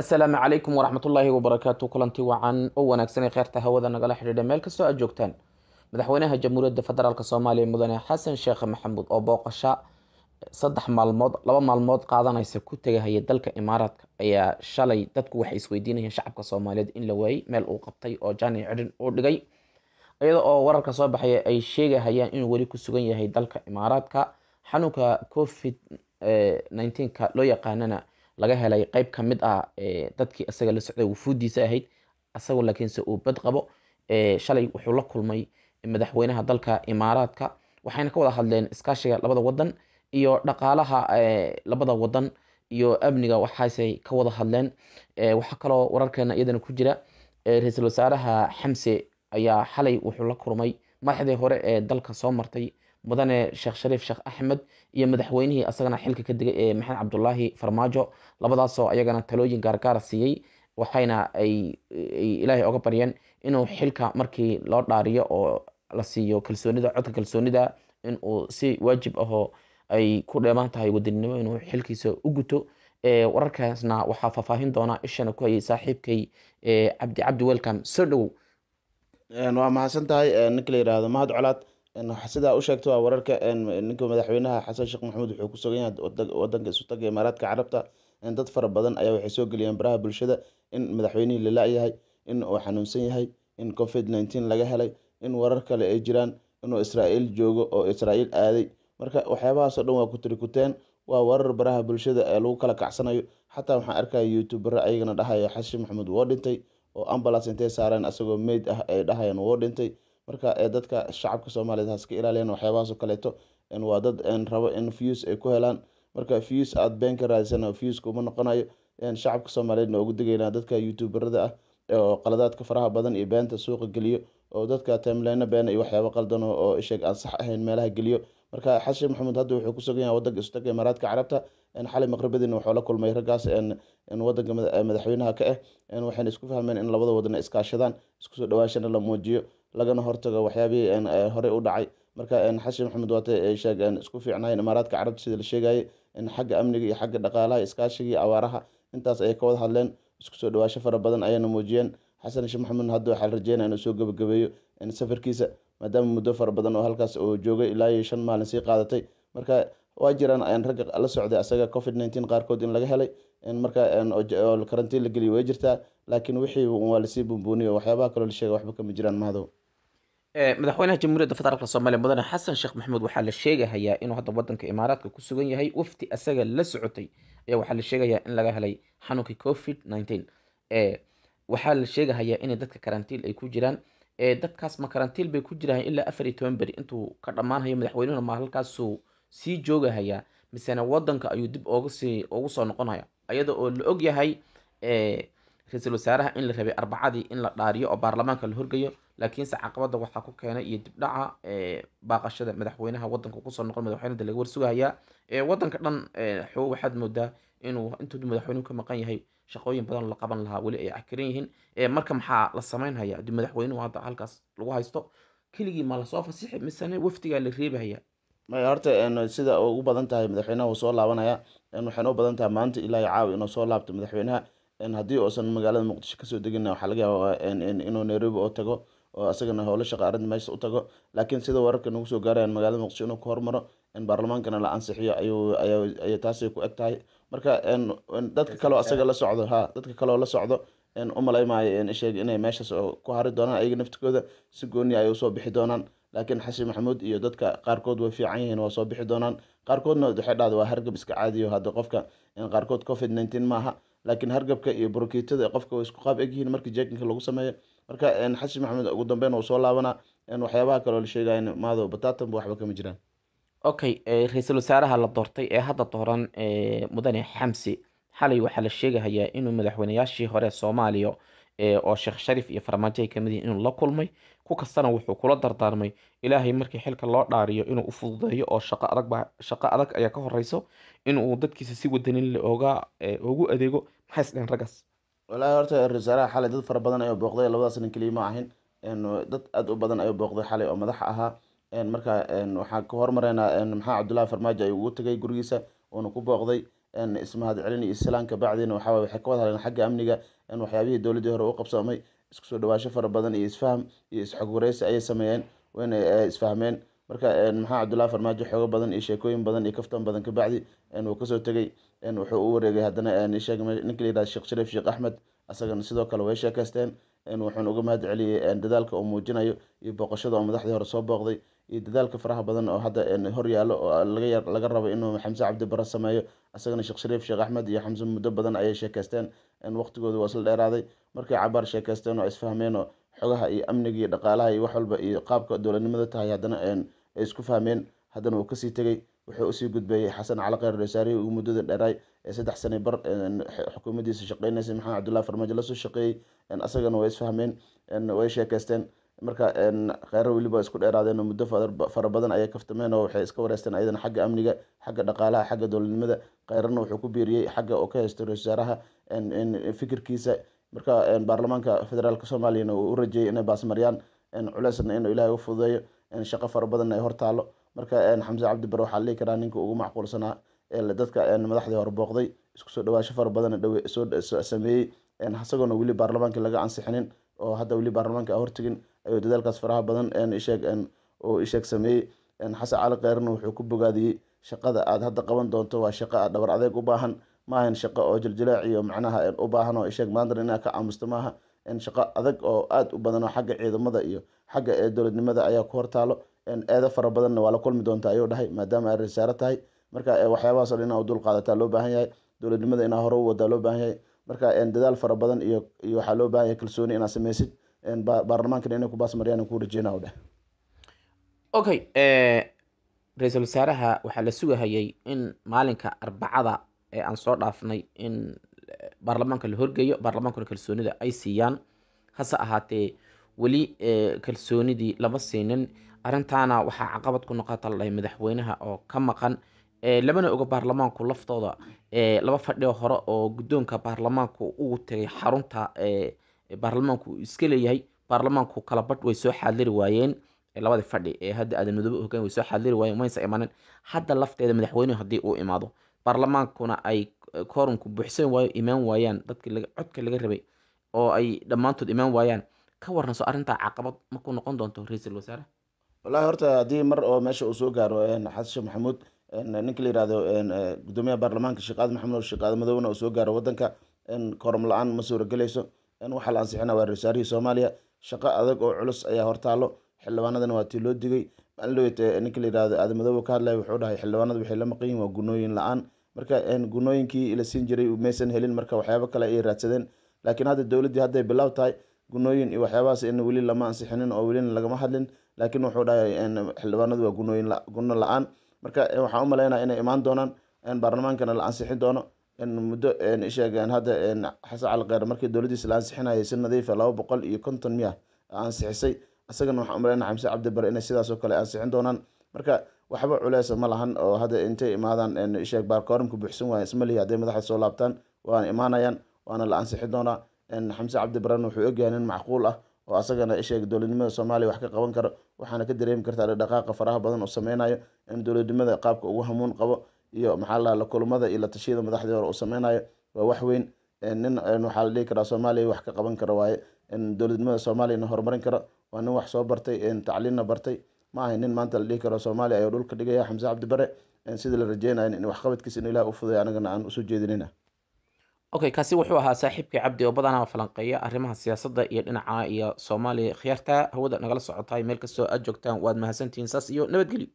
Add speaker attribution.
Speaker 1: asalaamu calaykum waraxmatullaahi wabarakaatu kulanti wacan oo wanaagsanay kheyrta hawada nagala xidhiidha meel kastoo aad joogtaan. Madaxweynaha jamhuuriyadda federaalk soomaaliya mudane xasan sheekh maxamuud oo booqasho saddex maalmood laba maalmood qaadanaysa ku tegahaya dalka imaaraadka ayaa shalay dadku waxay isweydiinayeen shacabka soomaaliyeed in la waayey meel uu qabtay oo jaani cidhin uu dhigay. Iyada oo wararka soo baxaya ay sheegahayaan inuu weli ku sugan yahay dalka imaaraadka xanuunka covid nneteen-ka loo yaqaanana laga helay qeyb ka mid ah dadkii isaga la socday wufuudiisa ahayd isagoo laakiinse uu bad qabo shalay wuxuu la kulmay madaxweynaha dalka imaaraadka waxayna ka wada hadleen iskaashiga labada wadan iyo dhaqaalaha labada wadan iyo amniga waxaasay ka wada hadleen. Waxaa kaloo wararkeena iyadana ku jira ra'iisul wasaaraha xamse ayaa xalay wuxuu la kulmay madaxdii hore ee dalka soo martay mudane sheekh shariif sheekh axmed iyo madaxweynihii asagana xilka ka digay ee maxamed cabdulaahi farmaajo. Labadaasoo ayagana talooyin gaargaara siiyey waxayna ay ilaahay oga baryeen inuu xilka markii loo dhaariyo oo la siiyo kalsoonida codka kalsoonida inuu si waajib ahoo ay ku dheeman tahay wadaninimo inuu xilkiisa u guto. Wararkaasna waxaa faahfaahin doona ishana ku hayay saaxiibkay cabdi cabdi welcome soo dhowow
Speaker 2: waa mahadsan tahay ninka la yihahdo mahad colaad sidaa u sheegta waa wararka ninka madaxweynaha xasan sheekh maxamuud wuxuu ku sugan yahay wadanka isu taga imaaraadka carabta. Dad fara badan ayaa waxay soo geliyeen baraha bulshada in madaxweynihii lala-yahay in uu xanuunsan yahay in covid nineteen laga helay in warar kale ay jiraan inuu israael joogo oo israael aaday. Marka waxyaabahaasoo dhan waa kutirikuteen waa warar baraha bulshada ee lagu kala kacsanayo. Xataa waxaan arkaya youtubera ayagana dhahaya xasan maxamuud woo dhintay oo ambulance intay saareen asagoo meyd ah ay dhahayaan woo dhintay marka dadka shacabka soomaaliyeed haska ilaaliyaan waxyaabahaasoo kaleeto waa dad rabo in views ay ku helaan. Marka views aada been ka raadsan views kuma noqonayo shacabka soomaaliyeedna ugu digaynaa dadka youtuberada ah oo qaladaadka faraha badan iyo beenta suuqa geliyo oo dadka timeleyna beena iyo waxyaabo qaldan oo isheeg aan sax ahayn meelaha geliyo marka xashin maxamuud hadda wuxuu ku sugan yahay wadanka istaga imaaraadka carabta xalay maqribadiina wuxuu la kulmay raggaas wadanka madaxweynaha ka ah waxayna isku fahmeen in labada wadan iskaashadaan isku soo dhawaashana la muujiyo lagana hortago waxyaabihii horey u dhacay. Marka xashin maxamuud waata sheeg isku fiicnaayeen imaaraadka carabta sida la sheegayay xagga amniga iyo xagga dhaqaalaha iskaashigii awaaraha intaas ayay ka wada hadleen isku soo dhawaasho fara badan ayayna muujiyeen. Xasan sheekh maxamuud hadda waxaa la rajeynaya inuu soo gabagabeeyo safarkiisa maadaama muddo fara badan oo halkaas uu joogay ilaa iyo shan maalin sii qaadatay. Marka waa jiraan ragga la socday asaga covid nineteen qaarkood in laga helay. Marka karantiin la geliyo way jirtaa laakiin wixii waa la sii bumbuuniyo waxyaabaha kaloo la sheega waxba kama jiraan mahadow
Speaker 1: madaxweynaha jamhuuriyadda federaalk soomaaliya mudane xasan sheekh maxamuud waxaa la sheegahayaa inuu hadda wadanka imaaraadka ku sugan yahay. Wafti asaga la socotay ayaa waxaa la sheegayaa in laga helay xanuunkii covid nineteen. Waxaa la sheegahayaa inay dadka karantiil ay ku jiraan dadkaas ma karantiil bay ku jiraan ilaa afar iyo toban beri. Intuu ka dhammaanhayo madaxweynuhuna ma halkaasuu sii joogahayaa misena wadanka ayuu dib oga sii ugu soo noqonaya iyada oo la og yahay ra'iisul wasaaraha in la rabay arbacadii in la dhaariyo oo baarlamaanka la horgeyo laakiinse caqabada waxaa ku keenay iyo dibdhaca baaqashada madaxweynaha wadanka ku soo noqon madaxweynada laga warsugahayaa wadanka dhan xoog waxaad moodaa inuu intuu madaxweynuhu ka maqan yahay shaqooyin badan la qaban lahaa weli ay cakiran yihiin. Marka maxaa la sameynhaya haddii madaxweynuhu hadda halkaas lagu haysto? Keligii ma la soo fasixi misene wafdigaa la reebahaya
Speaker 2: horta sida ugu badan tahay madaxweynaha uu soo laabanaya. Waxayna u badan tahay maanta ilaa iyo caawa inuu soo laabto madaxweynaha. Haddii uusan magaalada muqdisho ka soo degin waxaa laga yaaba inuu nairobi oo tago oo isagana howlo shaqa arrinta meesha u tago. Laakiin sida wararka nagu soo gaarayaan magaalada muqdisho inuu ku hormaro baarlamaankana la ansixiyo ayuu taasay ku eg tahay marka dadka kaleo asaga la socdo ha dadka kaleo la socdo umalaymayo sheeg inay meeshaas ku hari doonaan ayaga naftikooda si gooni ay u soo bixi doonaan. Laakiin xasan maxamuud iyo dadka qaarkood way fiican yihiin waa soo bixi doonaan. Qaarkoodna waxay dhahda waa hargab iska caadiyo hadda qofka qaarkood covid nineteen maaha. Laakiin hargabka iyo burukiitada qofka way isku qaab egyihiin markii jeekinka lagu sameeyo. Marka xasan maxamuud ugu dambeyn uu soo laabanaa. Waxyaabaha kaloo la sheegayan maado bataatanba waxba kama jiraan
Speaker 1: okay ra'iisul wasaaraha la doortay ee hadda dooran mudane xamsi. Xalay waxaa la sheegahayaa inuu madaxweynayaashii hore soomaaliya oo sheekh shariif iyo farmaajo ay ka mid yihiin inuu la kulmay. Ku kastana wuxuu kula dardaarmay ilaahay markii xilka loo dhaariyo inuu u fududeeyo oo shaqo adag shaqo adag ayaa ka horeyso inuu dadkiisa si wadanin oga ugu adeego maxay isdhehen raggaas?
Speaker 2: Walaahi horta ra'isul wasaaraha xalay dad fara badan ayuu booqday labadaas nin keliya ma ahin dad aada u badan ayuu booqday xalay oo madax ahaa marka waxaan ka hormareynaa maxaa cabdullaahi farmaajo ayuu ugu tegay gurigiisa uuna ku booqday? Ismahad celin iyo islaan kabacdina waxaa waxay ka wada hadleen xagga amniga waxyaabihii dowladdii hore u qabsoomay isku soo dhawaasho fara badan iyo isfaham iyo isxog wareysi ayay sameeyeen wayna isfahmeen. Marka maxamed cabdullahi farmaajo xoogo badan iyo sheekooyin badan iyo kaftan badan kabacdi wuu ka soo tegey wuxuu u wareegay haddana ninka la yihahdo sheekh shariif sheekh axmed asagana sidoo kale way sheekaysteen. Wuxuuna uga mahad celiyey dadaalka uu muujinayo iyo booqashada oo madaxdii hore soo booqday iyo dadaalka faraha badan oo hadda hor yaallo oo laga rabo inuu xamse cabdi bare sameeyo asagana sheekh shariif sheekh axmed iyo xamse muddo badan ayay sheekaysteen. Waqtigooda waa isla dheeraaday. Markay cabaar sheekaysteen oo isfahmeen oo xogaha iyo amniga iyo dhaqaalaha iyo wax walba iyo qaabka dowladnimada tahay haddana ay isku fahmeen. Haddana uu ka sii tegey wuxuu u sii gudbeeyey xasan cali kheyr wasaarihii ugu muddada dheeraay ee saddex sane bar xukuumaddiisa shaqeynaysay maxamed cabdullahi farmaajo la soo shaqeeyey. Asagana way isfahmeen. Way sheekaysteen marka kheyra weliba isku dheeraadeen oo muddo fara badan ayay kaftameen oo waxay iska wareysteen ayadana xagga amniga xagga dhaqaalaha xagga dowladnimada. Kheyrana wuxuu ku biiriyey xagga oo ka haysto ra'isul wasaaraha fikirkiisa. Marka baarlamaanka federaalk soomaaliyana uu u rajeeyey inay baasmariyaan culeysna inuu ilaahay u fududeeyo shaqo fara badan ay hortaalo marka xamse cabdi bare waxaa dhihi karaa ninka ugu macquulsanaa dadka madaxdii hore booqday isku soo dhawaasho fara badan sameeyey. Isagoona weli baarlamaanka laga ansixinin oo hadda weli baarlamaanka hortegin ayuu dadaalkaas faraha badan uu isheeg sameeyey. Xasan cali kheyrna wuxuu ku bogaadiyey shaqada aad hadda qaban doonto waa shaqo aad dhabar adeeg u baahan. Maahan shaqo oo jiljilaac iyo macnaha u baahan oo isheeg maanta inaad ka aamusto maaha shaqo adag oo aada u badan oo xagga ciidamada iyo xagga dowladnimada ayaa ku hortaalo. Eedo fara badanna waa la kulmi doonta ayuu dhahay maadaama ay rasaaro tahay. Marka waxyaabahaas o dhan inaa dul qaadataa loo baahan yahay. Dowladnimada inaa hore u wadaa loo baahan yahay marka dadaal fara badan iyo waxaa loo baahan yahay kalsooni inaad sameysid baarlamaankana inay ku baasmariyaan ku rajeyna dheh
Speaker 1: okay ra'iisul wasaaraha waxaa la sugahayay in maalinka arbacada ee aan soo dhaafnay in baarlamaanka la horgeeyo baarlamaankuna kalsoonida ay siiyaan. Hase ahaatee weli kalsoonidii lama siinin. Arrintaana waxaa caqabad ku noqota ladhahay madaxweynaha oo ka maqan lamana oga baarlamaanku laftooda laba fadhio hore oo guddoonka baarlamaanku ugu tegay xarunta baarlamaanku uu iska leeyahay. Baarlamaanku kala way soo xaadiri waayeen. Labadii fadhi ee hadda aadan hogaan way soo xaadiri waayeen maysa imanin hadda lafteeda madaxweynuhu haddii uu imaado baarlamaankuna ay koorumku buuxsan waayo imaan waayaan dadkii codka laga rabay oo ay dhammaantood imaan waayaan. Ka warranso arrintaa caqabad maku noqon doonto ra'iisul wasaare?
Speaker 2: Wallahi horta haddii mar oo meesha uu soo gaaro xasan maxamuud ninka la yihahdo gudoomiyaha baarlamaanka sheekh aad maxamed sheekh aad madoobna uu soo gaaro wadanka kooram la'aan ma suuragelayso waxaa la ansixina waa ra'iisaarihii soomaaliya. Shaqo adag oo culus ayaa hortaalo. Xildhibaanadana waa tii loo digay. Ninka la yihahdo aad madoobe ka hadlaya wuxuu dhahay xildhibaanadu waxay la maqan yihiin waa gunooyin la'aan. Marka gunooyinkii la siin jiray maysan helin marka waxyaabo kale ayay raadsadeen. Laakiin hadda dowladdii hadday bilow tahay gunooyin iyo waxyaabahaas in weli lama ansixinin oo welina lagama hadlin. Laakiin wuxuu dhahay xildhibaanadu waa gunooyin guno la'aan marka waxaan u malaynaya inay imaan doonaan baarlamaankana la ansixin doono muddo sheegeen hadda xasan cali markii dowladdiisa la ansixinayay si nadiifa laba boqol iyo konton miya ansixisay. Isagana waxaan u malaynaya xamse cabdi bare inay sidaasoo kale ansixin doonaan. Marka waxba culeysa ma lahan oo hadda intay imaadaan sheeg baarkooramka buuxsan waaya ismalihi hadday madaxda soo laabtaan waana imaanayaan waana la ansixin doonaa. Xamse cabdi barena wuxuu ogyahay nin macquul ah oo asagana sheeg dowladnimada soomaaliya wax ka qaban karo waxaana ka dareemi kartaa dhaqaaqa faraha badan oo sameynayo in dowladnimada qaabka ugu hamuun qabo iyo maxaa la la kulmada iyo la tashiyada madaxdii hore uu sameynayo waa wax weyn. Nin waxaa la dhihi karaa soomaaliya wax ka qaban karo waaye. Dowladnimada soomaaliyana horumarin karo waa nin wax soo bartay tacliinna bartay. Ma ahay nin maanta la dhihi karo soomaaliya ayuu dhulka dhigaya xamse cabdi bare. Sida la rajeynayo in waxqabadkiisa in ilaah u fuday anagana aan u soo jeedinayna
Speaker 1: okay kaasi wuxuu ahaa saaxiibkii cabdi oo badanaa falanqeeya arrimaha siyaasadda iyo dhinaca iyo soomaaliya. Khiyaarta hawada nagala socotaay meel kastoo aad joogtaan waad mahadsantihiin saas iyo nabadgelyo